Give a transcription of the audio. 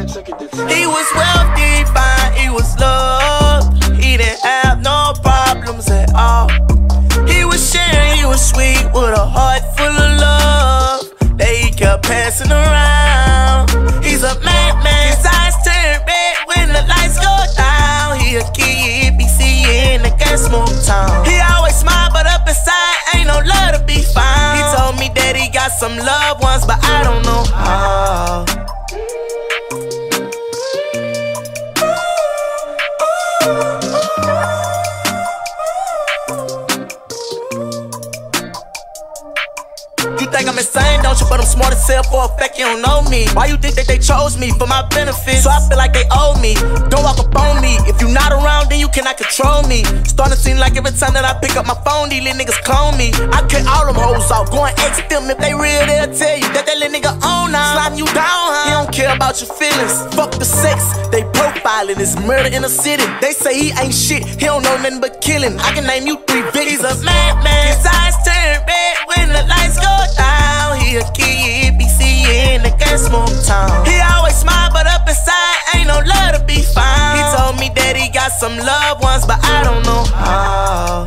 He was wealthy, fine, he was loved. He didn't have no problems at all. He was sharing, he was sweet with a heart full of love. That he kept passing around. He's a madman, his eyes turn red when the lights go down. He a kid, be seeing the gas smoke town. He always smile, but up inside ain't no love to be found. He told me that he got some loved ones, but I don't know how. You think I'm insane, don't you? But I'm smart as hell for a fact you don't know me. Why you think that they chose me for my benefit? So I feel like they owe me. Don't walk up cannot control me. Starting to seem like every time that I pick up my phone, these little niggas clone me. I cut all them hoes off, go and ask them if they real, they'll tell you that that little nigga own now. Sliding you down, huh? He don't care about your feelings. Fuck the sex, they profiling. It's murder in the city. They say he ain't shit, he don't know nothing but killing. I can name you three victims. He's a madman. His eyes turn red when the lights go down. He'll kill you if he see you in the gas smoke town. He some loved ones, but I don't know how.